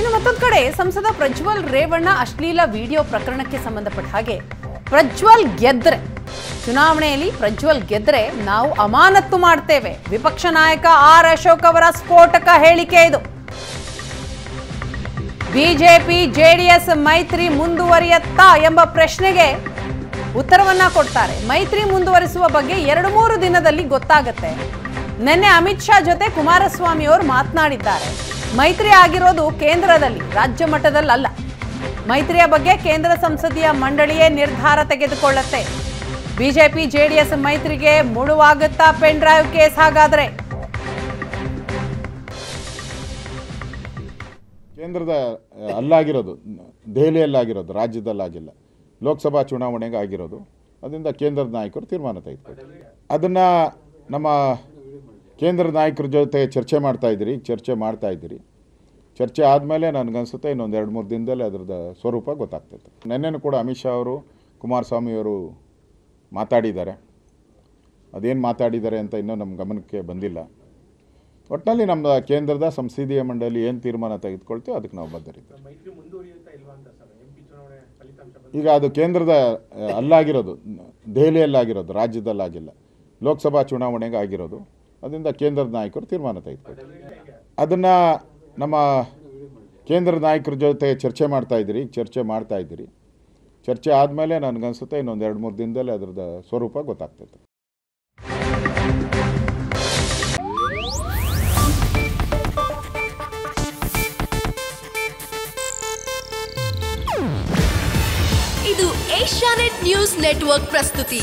ಇನ್ನು ಮತ್ತೊಂದು ಕಡೆ ಸಂಸದ ಪ್ರಜ್ವಲ್ ರೇವಣ್ಣ ಅಶ್ಲೀಲ ವಿಡಿಯೋ ಪ್ರಕರಣಕ್ಕೆ ಸಂಬಂಧಪಟ್ಟ ಹಾಗೆ ಪ್ರಜ್ವಲ್ ಗೆದ್ರೆ. ಚುನಾವಣೆಯಲ್ಲಿ ಪ್ರಜ್ವಲ್ ಗೆದ್ರೆ ನಾವು ಅಮಾನತ್ತು ಮಾಡ್ತೇವೆ. ವಿಪಕ್ಷ ನಾಯಕ ಆರ್ ಅಶೋಕ್ ಅವರ ಸ್ಫೋಟಕ ಹೇಳಿಕೆ ಇದು. ಬಿಜೆಪಿ, ಜೆಡಿಎಸ್ ಮೈತ್ರಿ ಮುಂದುವರಿಯತ್ತಾ ಎಂಬ ಪ್ರಶ್ನೆಗೆ ಉತ್ತರವನ್ನ ಕೊಡ್ತಾರೆ. ಮೈತ್ರಿ ಮುಂದುವರಿಸುವ ಬಗ್ಗೆ ಎರಡು ಮೂರು ದಿನದಲ್ಲಿ ಗೊತ್ತಾಗತ್ತೆ. ನಿನ್ನೆ ಅಮಿತ್ ಶಾ ಜೊತೆ ಕುಮಾರಸ್ವಾಮಿ ಅವರು ಮಾತನಾಡಿದ್ದಾರೆ. ಮೈತ್ರಿ ಆಗಿರೋದು ಕೇಂದ್ರದಲ್ಲಿ, ರಾಜ್ಯ ಮಟ್ಟದಲ್ಲಲ್ಲ. ಮೈತ್ರಿಯ ಬಗ್ಗೆ ಕೇಂದ್ರ ಸಂಸದೀಯ ಮಂಡಳಿಯೇ ನಿರ್ಧಾರ ತೆಗೆದುಕೊಳ್ಳುತ್ತೆ. ಬಿಜೆಪಿ, ಜೆಡಿಎಸ್ ಮೈತ್ರಿಗೆ ಮುಳುವಾಗುತ್ತಾ ಪೆನ್ ಡ್ರೈವ್ ಕೇಸ್ ಹಾಗಾದ್ರೆ? ಕೇಂದ್ರದ ಅಲ್ಲಾಗಿರೋದು, ದೆಹಲಿಯಲ್ಲಾಗಿರೋದು, ರಾಜ್ಯದಲ್ಲಾಗಿಲ್ಲ. ಲೋಕಸಭಾ ಚುನಾವಣೆಗೆ ಆಗಿರೋದು ಅದರಿಂದ ಕೇಂದ್ರದ ನಾಯಕರು ತೀರ್ಮಾನ ತೆಗೆದುಕೊಳ್ಳಿ ಅದನ್ನು ನಮ್ಮ ಕೇಂದ್ರ ನಾಯಕರ ಜೊತೆ ಚರ್ಚೆ ಮಾಡ್ತಾ ಇದ್ದೀರಿ ಚರ್ಚೆ ಮಾಡ್ತಾ ಇದ್ದೀರಿ. ಚರ್ಚೆ ಆದಮೇಲೆ ನನಗನ್ಸುತ್ತೆ ಇನ್ನೊಂದು ಎರಡು ಮೂರು ದಿನದಲ್ಲಿ ಅದರದ ಸ್ವರೂಪ ಗೊತ್ತಾಗ್ತೈತೆ. ನೆನ್ನೆನೂ ಕೂಡ ಅಮಿತ್ ಶಾ ಅವರು ಕುಮಾರಸ್ವಾಮಿಯವರು ಮಾತಾಡಿದ್ದಾರೆ. ಅದೇನು ಮಾತಾಡಿದ್ದಾರೆ ಅಂತ ಇನ್ನೂ ನಮ್ಮ ಗಮನಕ್ಕೆ ಬಂದಿಲ್ಲ. ಒಟ್ಟಿನಲ್ಲಿ ನಮ್ಮ ಕೇಂದ್ರದ ಸಂಸದೀಯ ಮಂಡಳಿ ಏನು ತೀರ್ಮಾನ ತೆಗೆದುಕೊಳ್ತೀವಿ ಅದಕ್ಕೆ ನಾವು ಬದ್ಧರಿದ್ದೇವೆ. ಈಗ ಅದು ಕೇಂದ್ರದ ಅಲ್ಲಾಗಿರೋದು ದೆಹಲಿಯಲ್ಲಾಗಿರೋದು ರಾಜ್ಯದಲ್ಲಾಗಿಲ್ಲ. ಲೋಕಸಭಾ ಚುನಾವಣೆಗೆ ಆಗಿರೋದು ಅದರಿಂದ ಕೇಂದ್ರದ ನಾಯಕರು ತೀರ್ಮಾನ ತೆಗೆದುಕೊಳ್ಳಿ ಅದನ್ನು ನಮ್ಮ ಕೇಂದ್ರ ನಾಯಕರ ಜೊತೆ ಚರ್ಚೆ ಮಾಡ್ತಾ ಇದ್ದೀರಿ ಚರ್ಚೆ ಮಾಡ್ತಾ ಇದ್ದೀರಿ. ಚರ್ಚೆ ಆದಮೇಲೆ ನನಗನ್ಸುತ್ತೆ ಇನ್ನೊಂದು ಎರಡು ಮೂರು ದಿನದಲ್ಲಿ ಅದರದ ಸ್ವರೂಪ ಗೊತ್ತಾಗ್ತೈತೆ. ಇದು ಏಷ್ಯಾನೆಟ್ ನ್ಯೂಸ್ ನೆಟ್ವರ್ಕ್ ಪ್ರಸ್ತುತಿ.